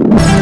you